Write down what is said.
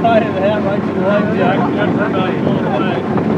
tired of how much you like Jack. That's about all the way.